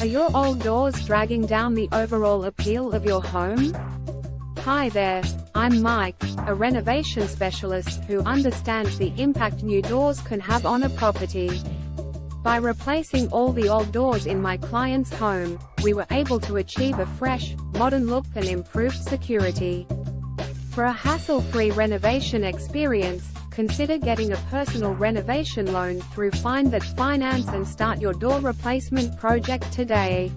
Are your old doors dragging down the overall appeal of your home? Hi there, I'm Mike, a renovation specialist who understands the impact new doors can have on a property. By replacing all the old doors in my client's home, we were able to achieve a fresh, modern look and improved security. For a hassle-free renovation experience, consider getting a personal renovation loan through Find That Finance and start your door replacement project today.